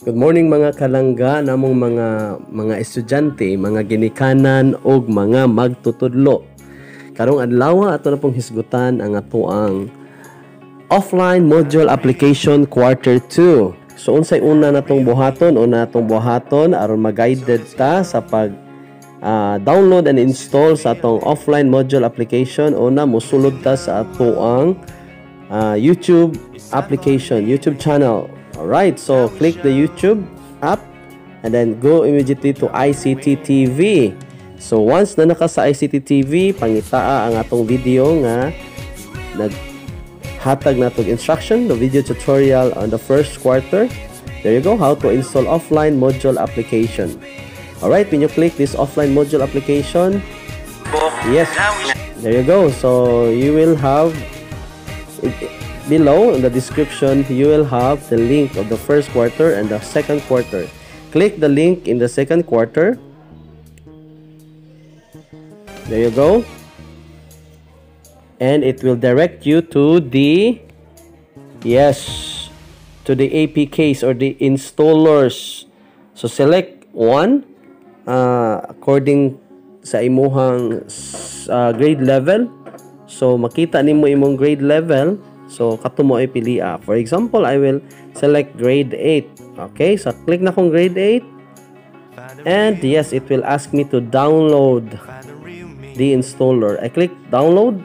Good morning mga kalangga namong mga mga estudyante, mga ginikanan og mga magtutudlo. Karong adlaw ato na pong hisgutan ang atoang offline module application quarter 2. So unsay una natong buhaton o natong buhaton aron mag-guided ta sa pag uh, download and install sa atong offline module application una mosulod ta sa atoang uh, YouTube application, YouTube channel Alright, so click the YouTube app and then go immediately to ICT TV. So once na naka sa ICT TV, pangitaa ang atong video nga naghatag natong instruction, the video tutorial on the first quarter. There you go, how to install offline module application. Alright, when you click this offline module application, yes, there you go. So you will have Below in the description, you will have the link of the first quarter and the second quarter. Click the link in the second quarter. There you go. And it will direct you to the, yes, to the APKs or the installers. So select one uh, according sa imuhang uh, grade level. So makita nimo imong grade level So, kato mo ay pilia. For example, I will select grade 8. Okay, so click na kong grade 8. And yes, it will ask me to download the installer. I click download.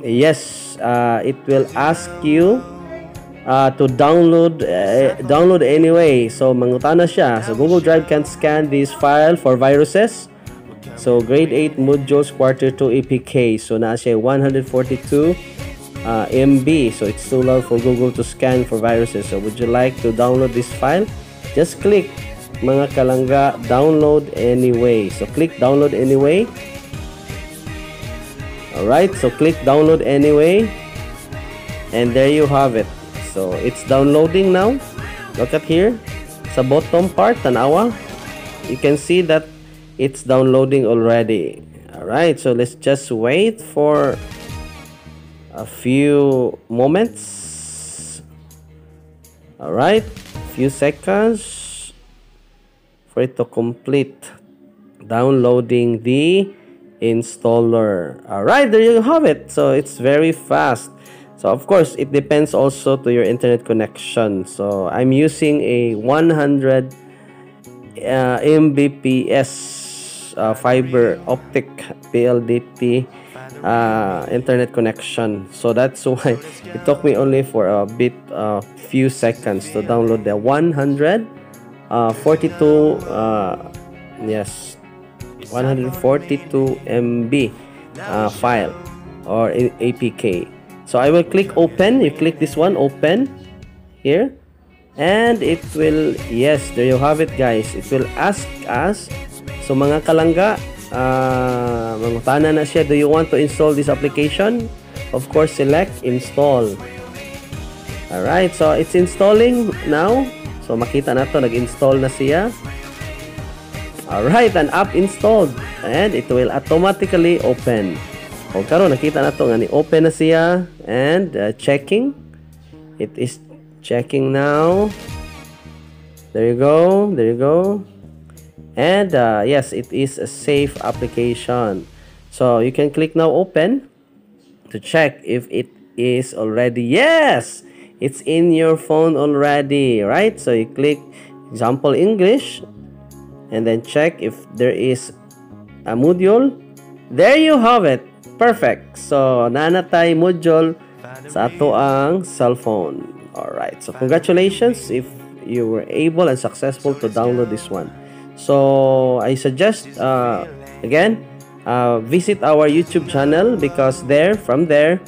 Yes, uh, it will ask you uh, to download uh, download anyway. So mangutana siya. So Google Drive can scan this file for viruses. So, grade 8 modules quarter 2 APK. So, na siya 142 uh, MB. So, it's too low for Google to scan for viruses. So, would you like to download this file? Just click mga kalangga, download anyway. So, click download anyway. Alright, so click download anyway. And there you have it. So, it's downloading now. Look at here. Sa bottom part, tanawa. You can see that it's downloading already. Alright so let's just wait for a few moments. Alright few seconds for it to complete downloading the installer. Alright there you have it. So it's very fast. So of course it depends also to your internet connection. So I'm using a 100 uh, Mbps uh, fiber optic PLDT uh, internet connection. So that's why it took me only for a bit, uh, few seconds to download the 142, uh, yes, 142 MB uh, file or APK. So I will click open. You click this one, open here. And it will, yes, there you have it guys. It will ask us So mga kalangga, uh, mangutana na siya, do you want to install this application? Of course, select install. Alright, so it's installing now. So makita na to, nag-install na siya. Alright, an app installed. And it will automatically open. O karon nakita na to nga ni open na siya and uh, checking. It is checking now. There you go. There you go and uh, yes it is a safe application. So you can click now open to check if it is already. Yes! It's in your phone already right? So you click example English and then check if there is a module. There you have it. Perfect. So nanatay module sa ato ang cellphone. Alright. So congratulations if you were able and successful to download this one So I suggest uh, again uh, visit our YouTube channel because there from there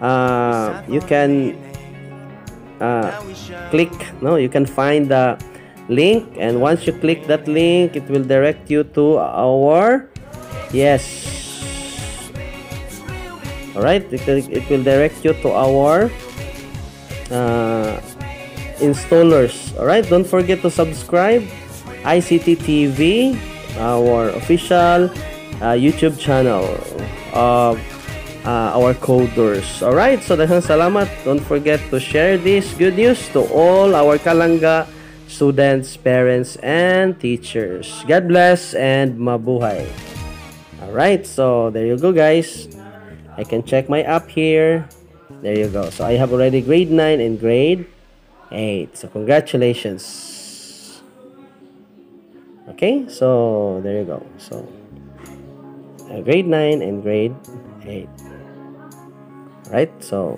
uh, you can uh, click no you can find the link. And once you click that link it will direct you to our yes. All right it, it will direct you to our uh, installers. All right don't forget to subscribe ICT TV, our official uh, YouTube channel of uh, our coders. Alright, so daghang salamat. Don't forget to share this good news to all our Kalanga students, parents, and teachers. God bless and mabuhay. Alright, so there you go guys. I can check my app here. There you go. So I have already grade 9 and grade 8. So congratulations. Okay, so there you go. So uh, grade 9 and grade 8. Right? So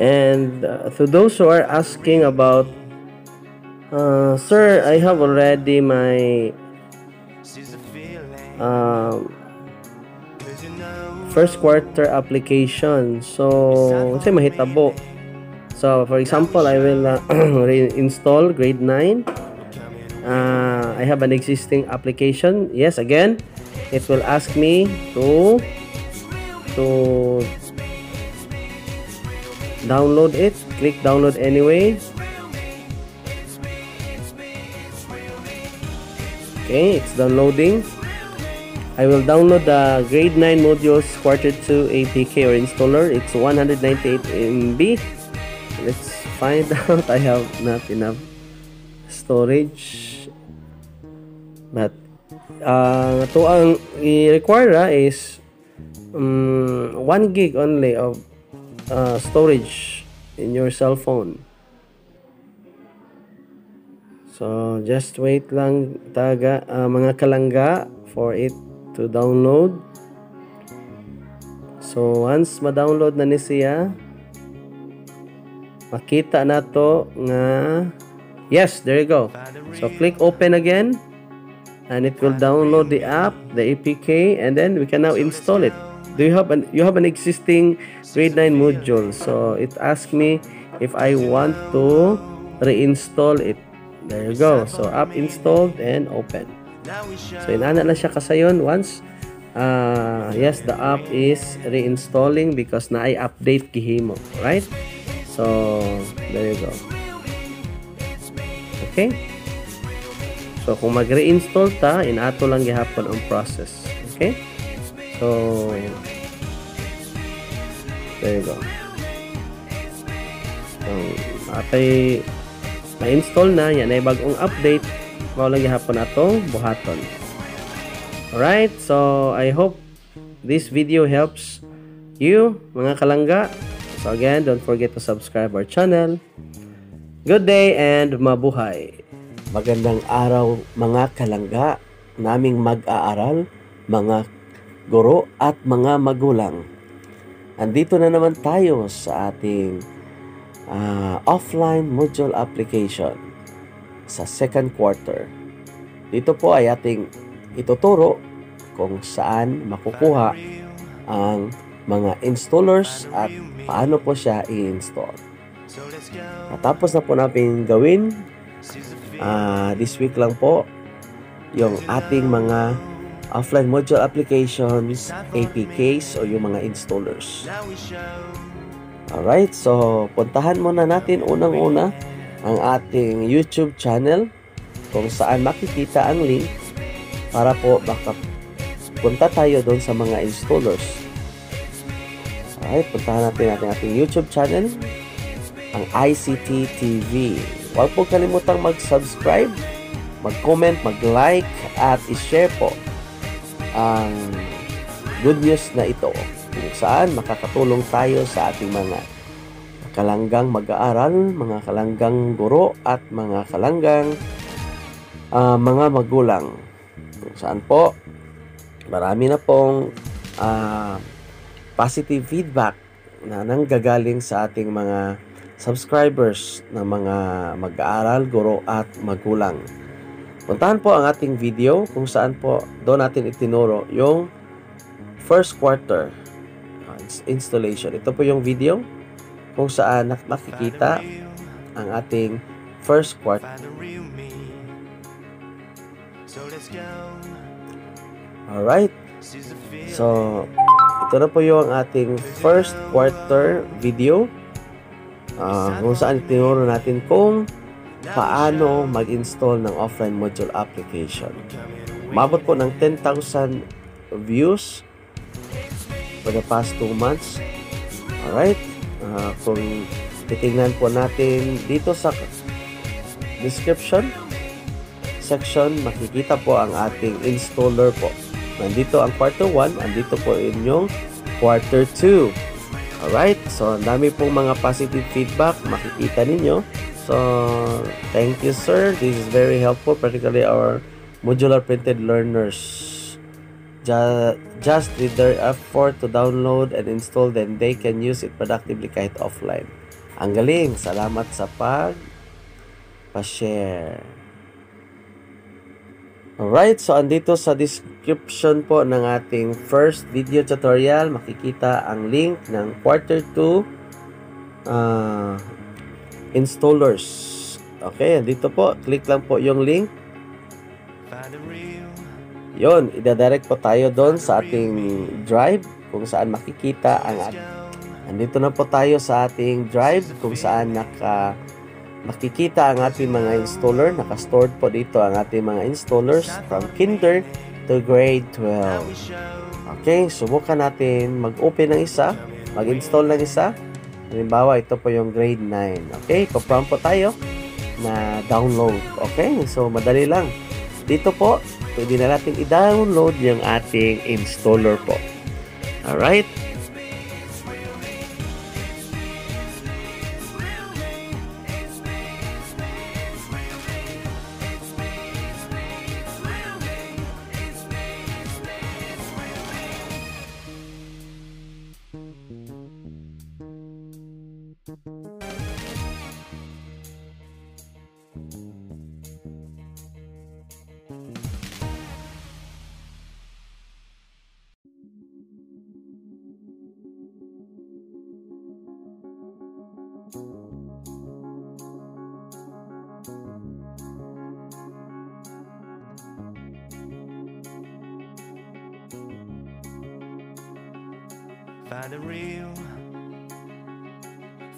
And uh, to those who are asking about, uh, sir, I have already my um, first quarter application. So, kasi mahitabo. So, for example, I will uh, reinstall grade 9. Uh, I have an existing application. Yes, again, it will ask me to to download it. Click download anyway. Okay it's downloading. I will download the grade 9 modules quarter 2 APK or installer. It's 198 MB let's find out I have not enough storage but uh, to ang i-require is um, 1 gig only of uh, storage in your cell phone. So, just wait lang taga uh, mga kalangga for it to download. So, once ma-download na ni siya, makita na to nga yes, there you go. So, click open again and it will download the app, the APK and then we can now install it. Do you have an you have an existing grade 9 module. So it asks me if I want to reinstall it. There you go. So app installed and open. So inana na siya kasayon once uh, yes the app is reinstalling because na I update gihimo, right? So there you go. Okay? So kung mag-reinstall ta, inato lang gihapon ang process. Okay? So There you go. Um, atay na-install na, yan ay bagong update. Mao lang gihapon ato buhaton. Alright, so I hope this video helps you, mga kalangga. So again, don't forget to subscribe our channel. Good day and mabuhay. Magandang araw mga kalangga, naming mag-aaral, mga guro at mga magulang. Andito na naman tayo sa ating uh, offline module application sa second quarter. Dito po ay ating ituturo kung saan makukuha ang mga installers at paano po siya i-install. Natapos na po natin gawin uh, this week lang po yung ating mga offline module applications, APKs, o yung mga installers. Alright, so puntahan muna natin unang-una ang ating YouTube channel kung saan makikita ang link para po baka punta tayo doon sa mga installers. Alright, puntahan natin natin ating YouTube channel, ang ICT TV. Huwag po kalimutang mag-subscribe, mag-comment, mag-like, at i-share po ang good news na ito kung saan makakatulong tayo sa ating mga kalanggang mag-aaral, mga kalanggang guro at mga kalanggang uh, mga magulang. Kung saan po marami na pong uh, positive feedback na nanggagaling sa ating mga subscribers ng mga mag-aaral, guro at magulang. Puntahan po ang ating video kung saan po doon natin itinuro yung first quarter uh, installation. Ito po yung video kung saan makikita ang ating first quarter. Alright. So, ito na po yung ating first quarter video uh, kung saan itinuro natin kung paano mag-install ng offline module application. Mabot po ng 10,000 views for the past 2 months. Alright? Uh, kung titingnan po natin dito sa description section, makikita po ang ating installer po. Nandito ang quarter 1, andito po inyong quarter 2. Alright? So, dami pong mga positive feedback makikita ninyo. So, thank you sir. This is very helpful, particularly our modular printed learners. Just with their effort to download and install, then they can use it productively kahit offline. Ang galing. Salamat sa pag pa-share. Alright, so andito sa description po ng ating first video tutorial, makikita ang link ng quarter 2 uh, installers. Okay, andito po, click lang po yung link. Yon, ida-direct po tayo doon sa ating drive kung saan makikita ang Andito na po tayo sa ating drive kung saan naka makikita ang ating mga installer. Naka-stored po dito ang ating mga installers from kinder to grade 12. Okay, subukan natin mag-open ng isa, mag-install ng isa. Halimbawa, ito po yung grade 9. Okay, pa-prompt po tayo na download. Okay, so madali lang. Dito po, pwede na natin i-download yung ating installer po. Alright, Find the real,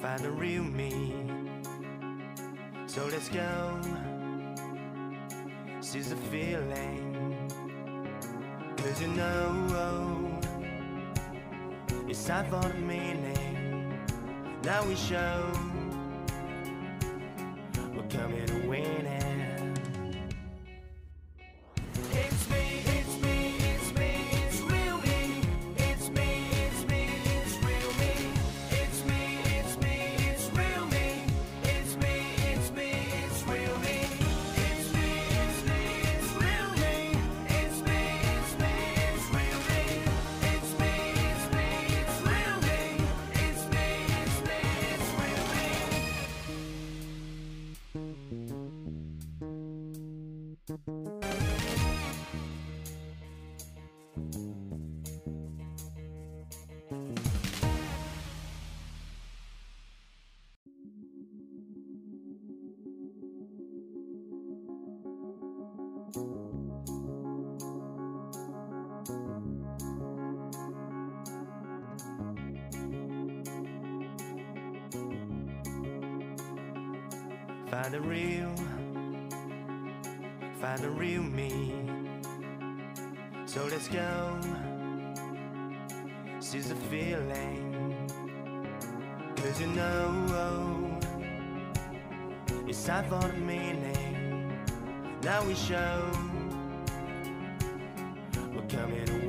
find the real me. So let's go, seize the feeling. Cause you know, it's time for the meaning. Now we show, we're coming to Find the real, find the real me. So let's go, seize the feeling. Cause you know, oh, it's time for the meaning. Now we show, we're coming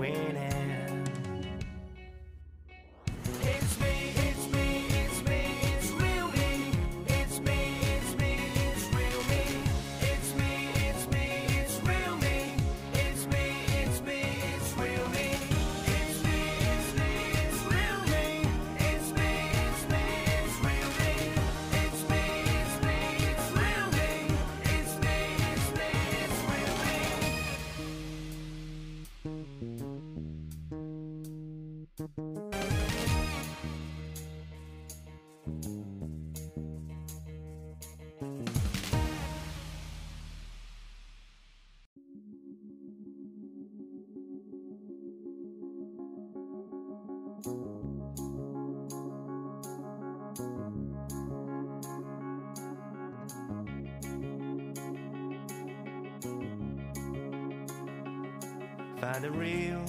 Find the real,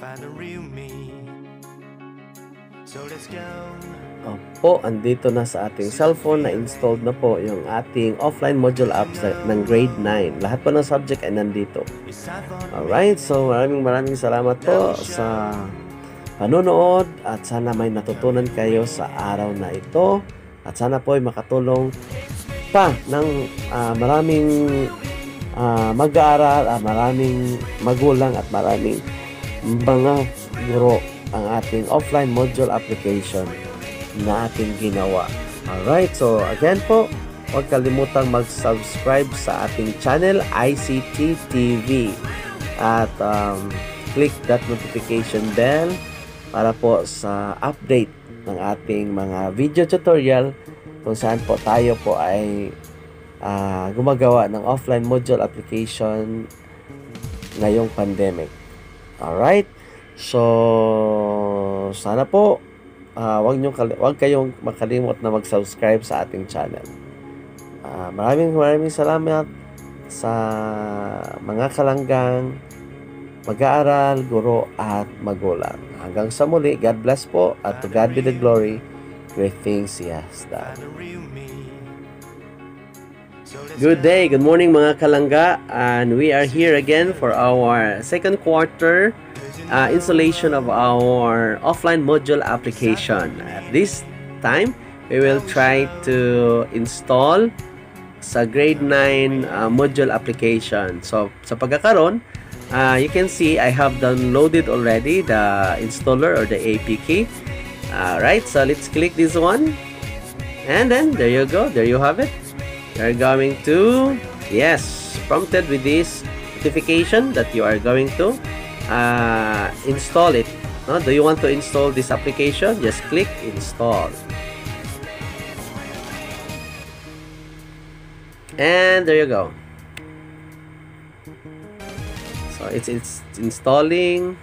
find the real me. So let's go. Opo, andito na sa ating cellphone na installed na po yung ating offline module app sa, ng grade 9. Lahat po ng subject ay nandito. Alright, so maraming maraming salamat po sa panonood at sana may natutunan kayo sa araw na ito at sana po ay makatulong pa ng ah, maraming ah, mag-aaral, ah, maraming magulang at maraming mga guro ang ating offline module application na ating ginawa. Alright, so again po, huwag kalimutang mag-subscribe sa ating channel ICT TV at um, click that notification bell para po sa update ng ating mga video tutorial kung saan po tayo po ay ah, gumagawa ng offline module application ngayong pandemic. Alright? So, sana po ah, wag niyo wag kayong makalimot na mag-subscribe sa ating channel. Ah, maraming maraming salamat sa mga kalanggang mag-aaral, guro at magulang. Hanggang sa muli, God bless po at to God be the glory. Great things He has done. Good day, good morning mga kalangga and we are here again for our second quarter uh, installation of our offline module application. At this time, we will try to install sa grade 9 uh, module application. So sa pagkakaroon, uh, you can see I have downloaded already the installer or the APK. Alright, so let's click this one. And then there you go, there you have it. You're going to, yes, prompted with this notification that you are going to uh, install it. No? Do you want to install this application? Just click install. And there you go. So it's, it's installing.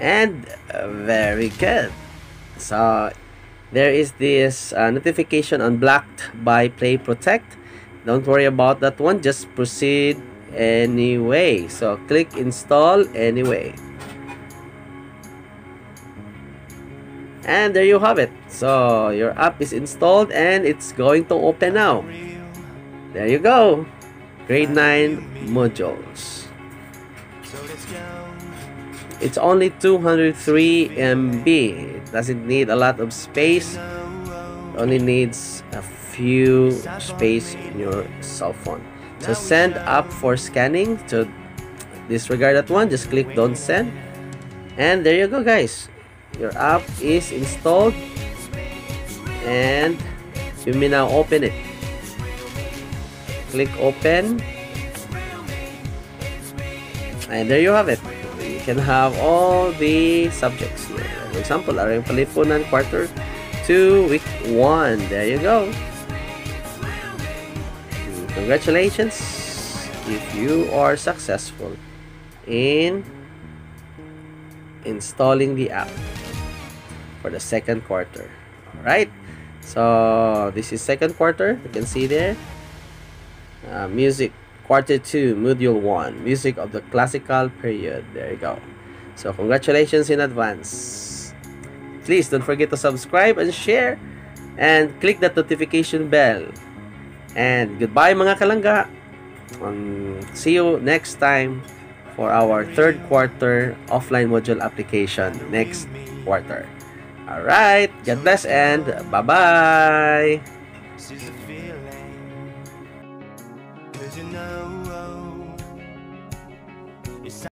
And uh, very good. So there is this uh, notification unblocked by Play Protect. Don't worry about that one. Just proceed anyway. So click install anyway. And there you have it. So your app is installed and it's going to open now. There you go. Grade 9 modules. It's only 203 MB. It doesn't need a lot of space. It only needs a few space in your cell phone. So send up for scanning. To disregard that one, just click don't send. And there you go guys. Your app is installed and you may now open it. Click open. And there you have it. Can have all the subjects here. For example, Aring Palipunan Quarter 2, Week 1. There you go. Congratulations if you are successful in installing the app for the second quarter. Alright. So, this is second quarter. You can see there. Uh, music quarter 2 module 1 music of the classical period. There you go. So congratulations in advance. Please don't forget to subscribe and share and click that notification bell. And goodbye mga kalangga. Um, see you next time for our third quarter offline module application next quarter. All right. God bless and bye bye